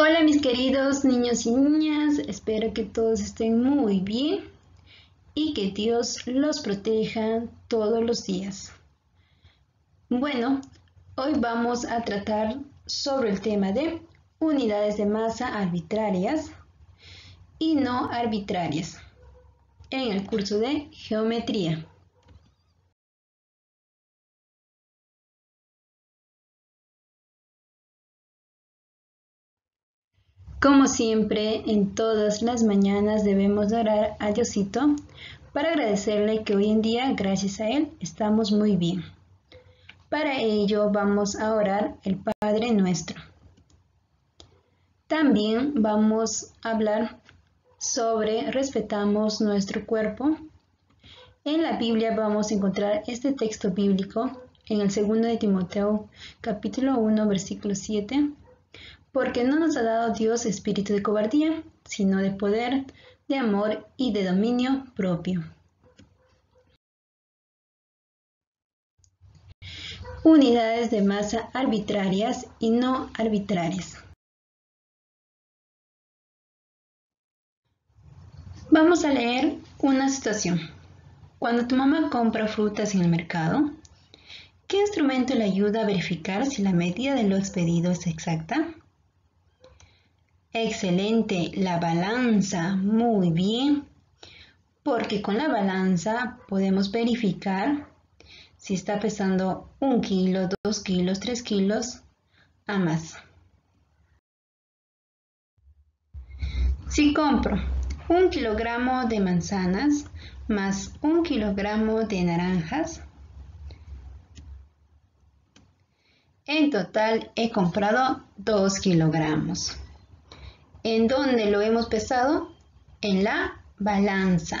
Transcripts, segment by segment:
Hola mis queridos niños y niñas, espero que todos estén muy bien y que Dios los proteja todos los días. Bueno, hoy vamos a tratar sobre el tema de unidades de masa arbitrarias y no arbitrarias en el curso de geometría. Como siempre, en todas las mañanas debemos orar a Diosito para agradecerle que hoy en día, gracias a Él, estamos muy bien. Para ello vamos a orar el Padre Nuestro. También vamos a hablar sobre respetamos nuestro cuerpo. En la Biblia vamos a encontrar este texto bíblico en el segundo de Timoteo capítulo 1 versículo 7 porque no nos ha dado Dios espíritu de cobardía, sino de poder, de amor y de dominio propio. Unidades de masa arbitrarias y no arbitrarias. Vamos a leer una situación. Cuando tu mamá compra frutas en el mercado, ¿qué instrumento le ayuda a verificar si la medida de lo expedido es exacta? Excelente, la balanza, muy bien, porque con la balanza podemos verificar si está pesando un kilo, dos kilos, tres kilos a más. Si compro un kilogramo de manzanas más un kilogramo de naranjas, en total he comprado dos kilogramos. ¿En dónde lo hemos pesado? En la balanza.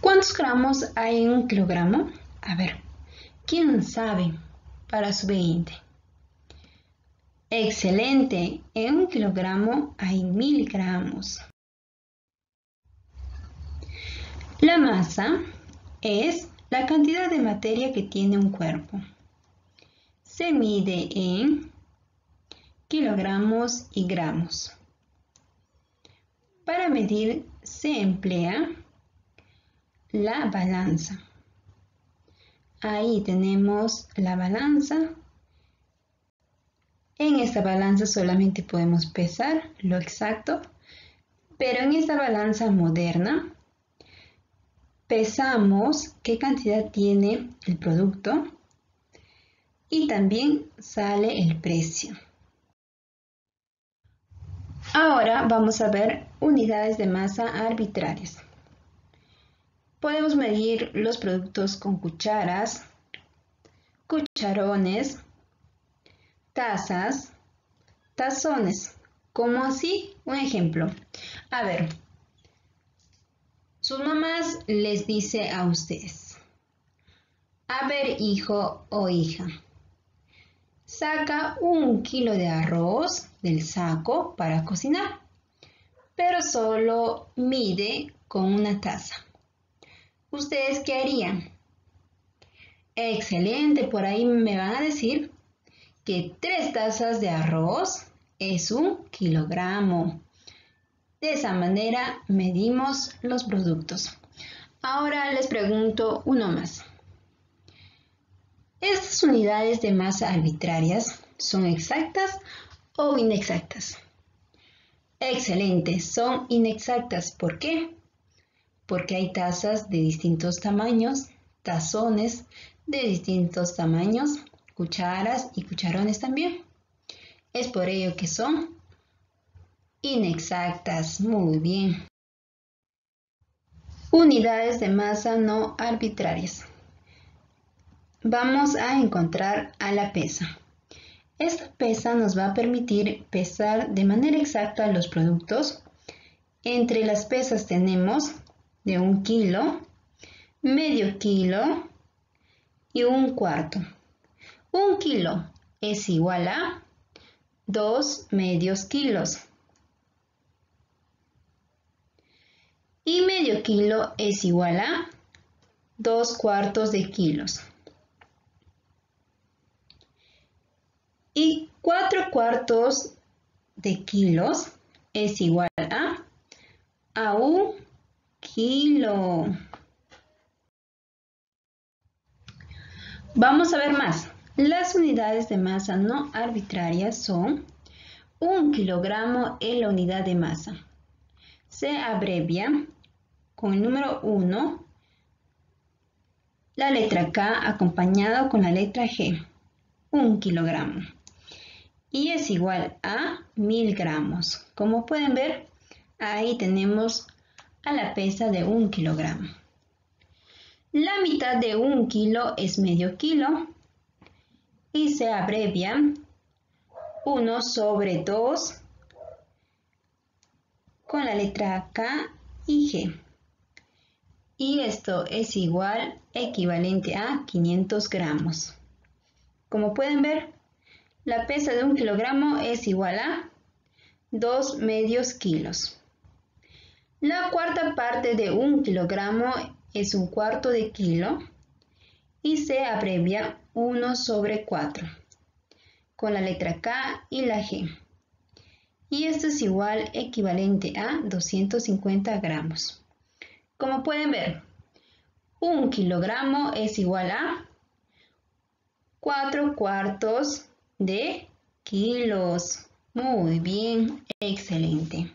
¿Cuántos gramos hay en un kilogramo? A ver, ¿quién sabe para su 20? Excelente, en un kilogramo hay mil gramos. La masa es la cantidad de materia que tiene un cuerpo se mide en kilogramos y gramos. Para medir se emplea la balanza. Ahí tenemos la balanza. En esta balanza solamente podemos pesar lo exacto, pero en esta balanza moderna pesamos qué cantidad tiene el producto y también sale el precio. Ahora vamos a ver unidades de masa arbitrarias. Podemos medir los productos con cucharas, cucharones, tazas, tazones. Como así, un ejemplo. A ver, sus mamás les dice a ustedes, a ver hijo o hija, saca un kilo de arroz del saco para cocinar, pero solo mide con una taza. ¿Ustedes qué harían? Excelente, por ahí me van a decir que tres tazas de arroz es un kilogramo. De esa manera medimos los productos. Ahora les pregunto uno más. Estas unidades de masa arbitrarias son exactas o inexactas. Excelente, son inexactas. ¿Por qué? Porque hay tazas de distintos tamaños, tazones de distintos tamaños, cucharas y cucharones también. Es por ello que son inexactas. Muy bien. Unidades de masa no arbitrarias vamos a encontrar a la pesa. Esta pesa nos va a permitir pesar de manera exacta los productos. Entre las pesas tenemos de un kilo, medio kilo y un cuarto. Un kilo es igual a dos medios kilos. Y medio kilo es igual a dos cuartos de kilos. Cuartos de kilos es igual a, a un kilo. Vamos a ver más. Las unidades de masa no arbitrarias son un kilogramo en la unidad de masa. Se abrevia con el número 1 la letra K acompañado con la letra G. Un kilogramo. Y es igual a mil gramos. Como pueden ver, ahí tenemos a la pesa de un kilogramo. La mitad de un kilo es medio kilo y se abrevia 1 sobre 2 con la letra K y G. Y esto es igual, equivalente a 500 gramos. Como pueden ver, la pesa de un kilogramo es igual a 2 medios kilos. La cuarta parte de un kilogramo es un cuarto de kilo y se abrevia 1 sobre 4 con la letra K y la G. Y esto es igual equivalente a 250 gramos. Como pueden ver, un kilogramo es igual a 4 cuartos de kilos. Muy bien, excelente.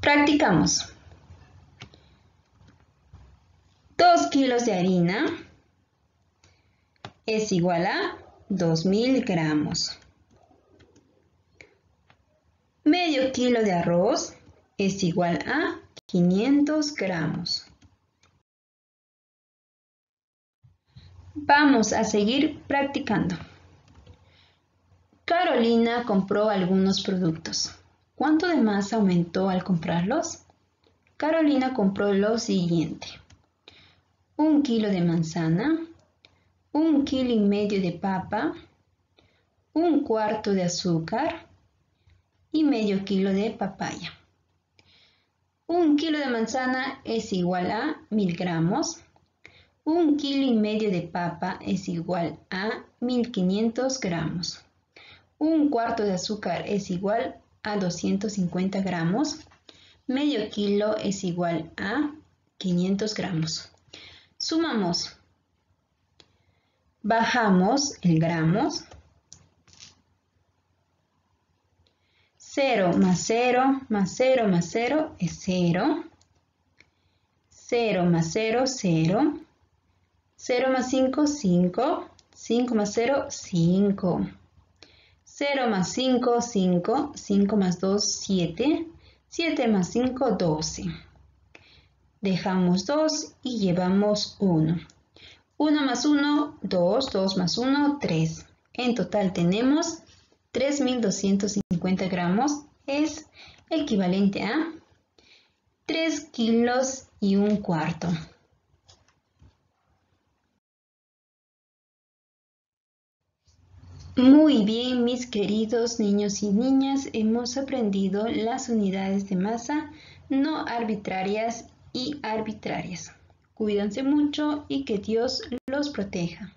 Practicamos. 2 kilos de harina es igual a 2000 gramos. Medio kilo de arroz es igual a 500 gramos. Vamos a seguir practicando. Carolina compró algunos productos. ¿Cuánto de más aumentó al comprarlos? Carolina compró lo siguiente un kilo de manzana, un kilo y medio de papa, un cuarto de azúcar y medio kilo de papaya. Un kilo de manzana es igual a mil gramos. Un kilo y medio de papa es igual a 1500 gramos. Un cuarto de azúcar es igual a 250 gramos. Medio kilo es igual a 500 gramos. Sumamos. Bajamos el gramos. 0 más 0 más 0 más 0 es 0. 0 más 0, 0. 0 más 5, 5. 5 más 0, 5. 0 más 5, 5. 5 más 2, 7. 7 más 5, 12. Dejamos 2 y llevamos 1. 1 más 1, 2, 2 más 1, 3. En total tenemos 3.250 gramos. Es equivalente a 3 kilos y un cuarto. Muy bien, mis queridos niños y niñas, hemos aprendido las unidades de masa no arbitrarias y arbitrarias. Cuídense mucho y que Dios los proteja.